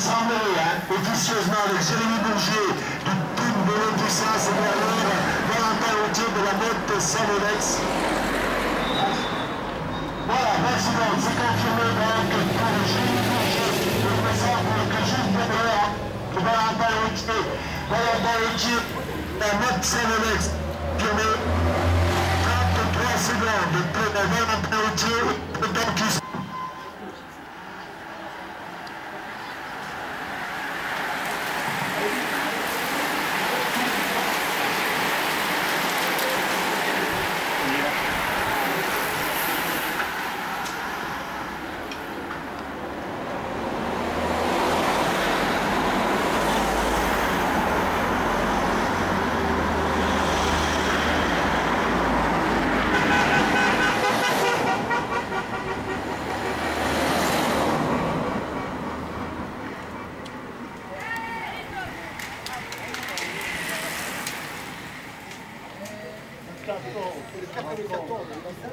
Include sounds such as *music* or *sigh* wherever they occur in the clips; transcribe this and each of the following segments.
semblait, hein, officieusement, avec Jérémy Bourgier du team de l'Autossens et Valentin Autier de la motte Saint-Lex. Voilà, merci donc, c'est confirmé donc pour Jérémy Bourgier. Il me semble que juste derrière Valentin Autier, Valentin Autier, la motte Saint-Lex, confirmé. 33 secondes pour Valentin Autier, donc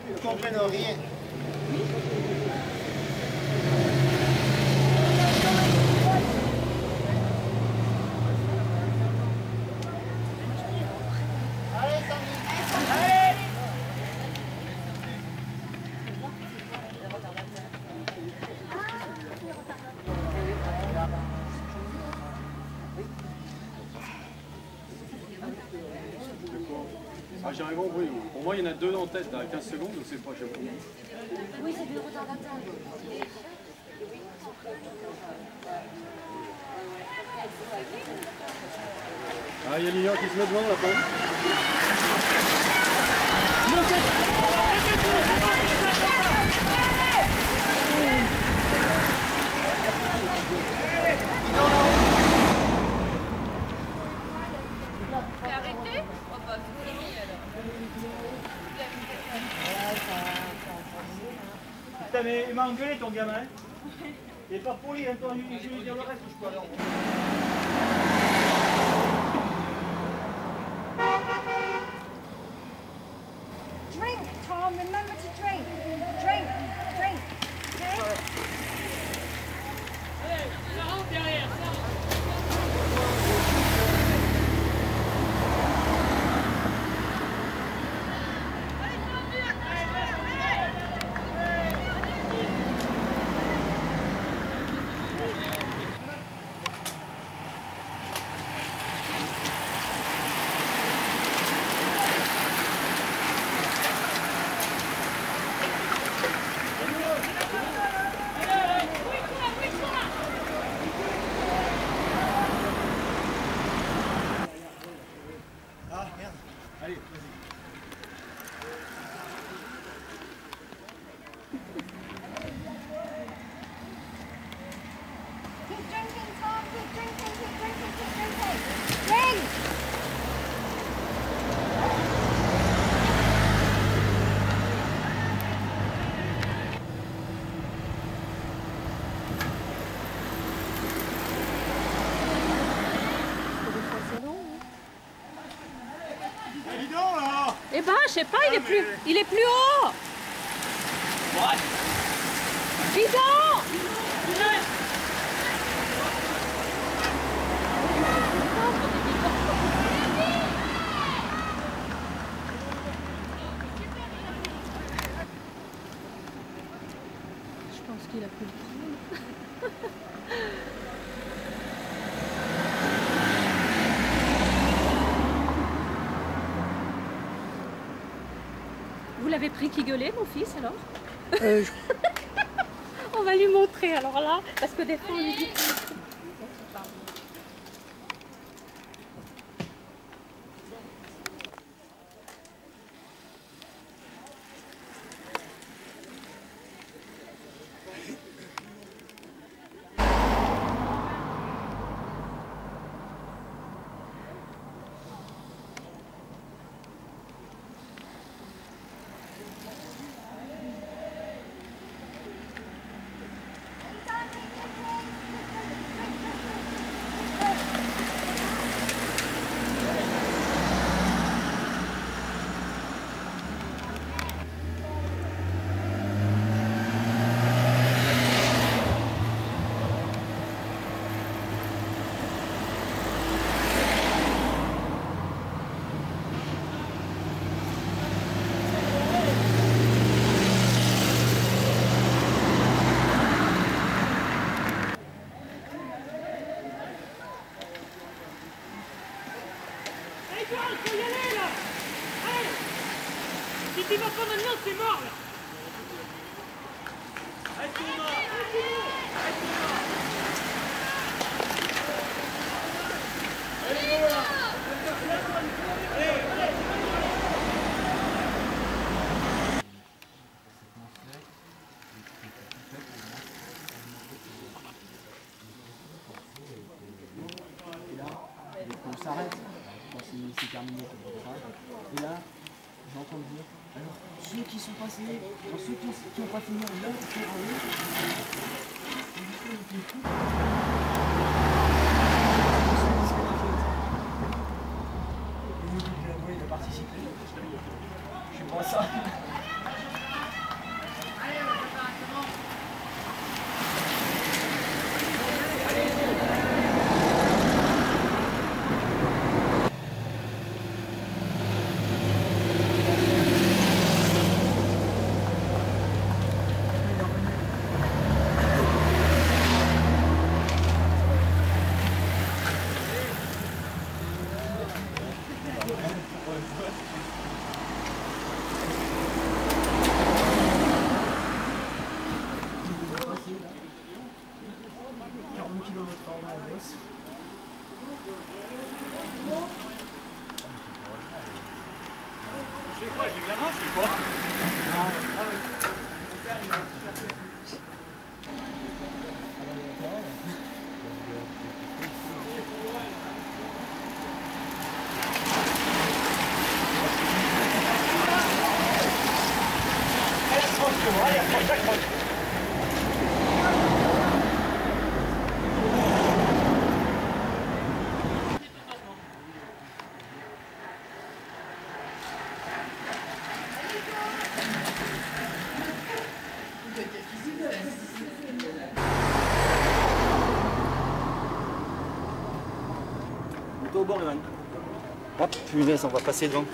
Ils comprennent rien. Ah, J'ai bruit. moi. Pour moi, il y en a deux en tête à 15 secondes, donc c'est pas cher. Oui, c'est du retardateur. Ah, il y a Lilian qui se met devant la pomme. T'es arrêté Oh bah c'est fini alors. Putain, mais il m'a engueulé ton gamin. Il est pas poli, hein, toi, je lui dire le reste, je peux aller en Allez, vas-y. Eh ben, je sais pas, il est plus, il est plus haut. Bidon. Je pense qu'il a plus le *laughs* qui gueulait, mon fils, alors *laughs* On va lui montrer, alors là, parce que des fois, on lui dit... Gérald, faut y aller là Allez Si tu vas pas maintenant, c'est mort là Allez, Thomas Allez, Thomas Et là, on s'arrête quand c'est c'est terminé. on s'arrête. Et là, alors ceux qui sont passés, ceux qui n'ont pas fini en là, qui sont arrivés, il a participé. Je sais ça. Mets-toi au bord, Evan. Hop, punaise, on va passer devant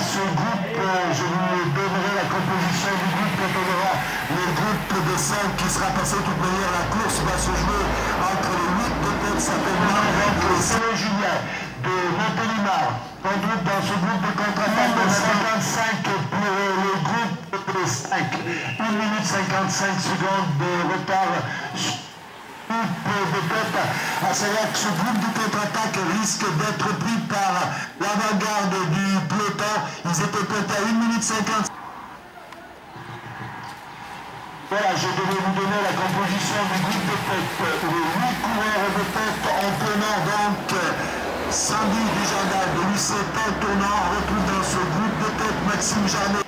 ce groupe, euh, je vous donnerai la composition du groupe quand on aura le groupe de 5 qui sera passé de toute manière. La course va se jouer entre les 8 de tête et Célé Julien de Montélimar. On groupe dans ce groupe de contre-attaque de 55 pour le groupe de 5. 1 minute 55 secondes de retard de tête, à savoir que ce groupe de contre-attaque risque d'être pris par l'avant-garde du peloton. Ils étaient peut-être à 1 minute 50. Voilà, je devais vous donner la composition du groupe de tête. Les 8 coureurs de tête en tenant donc Sandy Dujardin de l'UCP tournant. On retrouve dans ce groupe de tête Maxime Jarnet.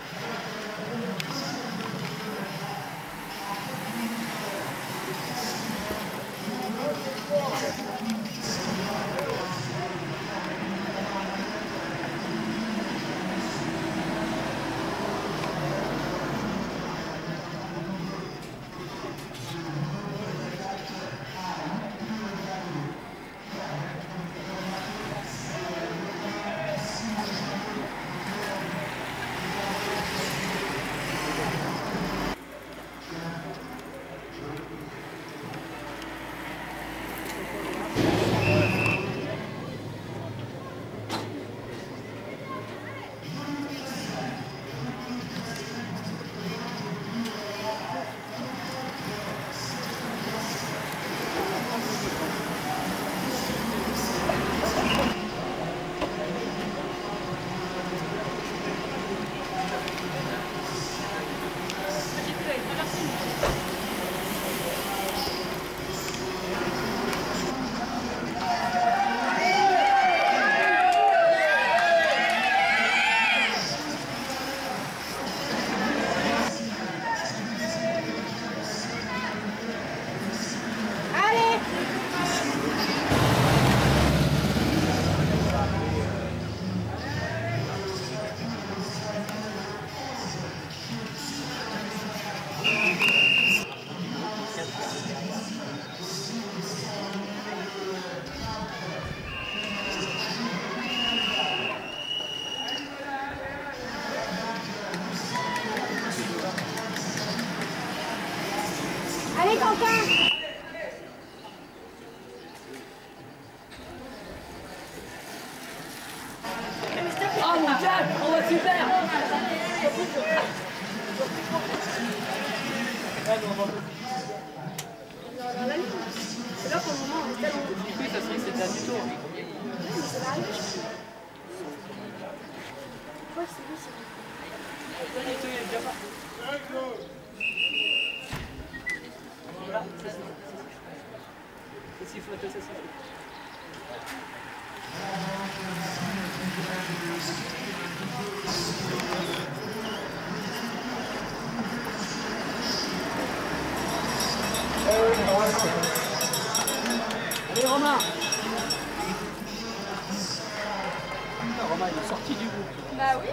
On va super C'est là pour le moment. Oui, ça serait à du tour. c'est la Ouais, c'est lui, c'est ça. Ça ça siffle. Allez Romain Romain il est sorti du groupe. Bah oui,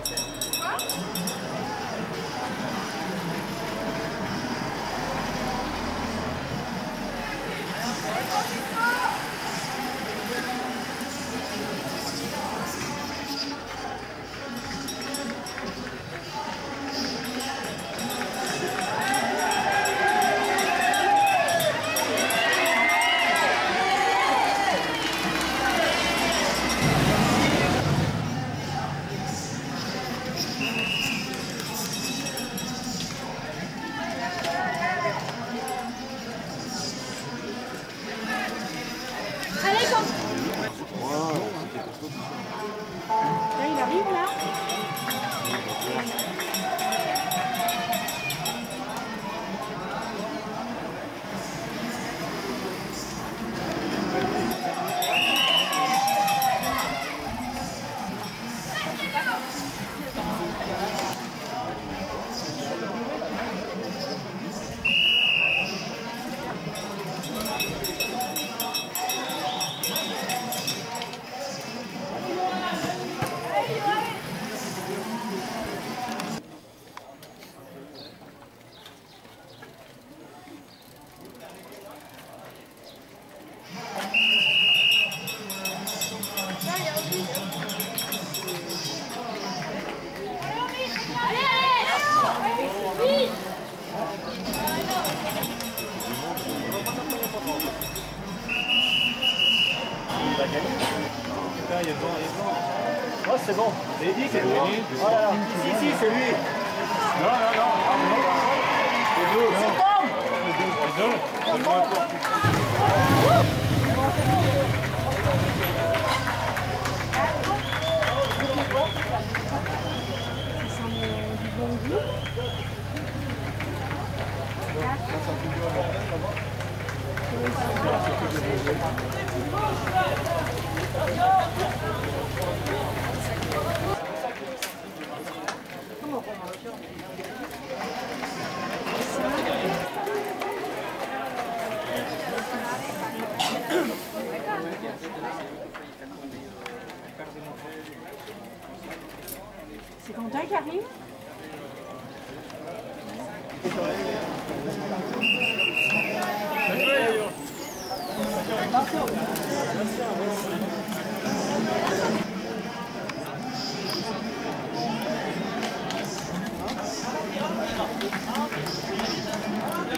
Oh, c'est bon. J'ai dit, c'est lui. Oh là là. Si, si, c'est lui. Non, non, non. C'est deux. C'est deux. C'est deux. C'est Quentin qui arrive? Go!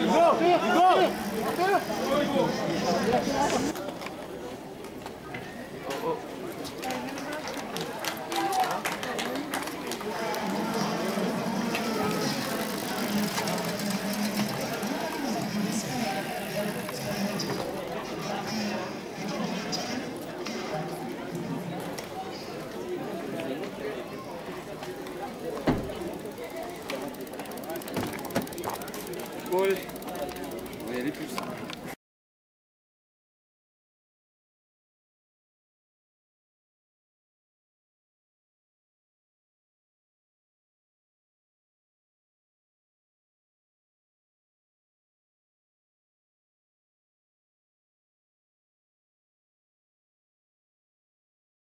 Go! Go!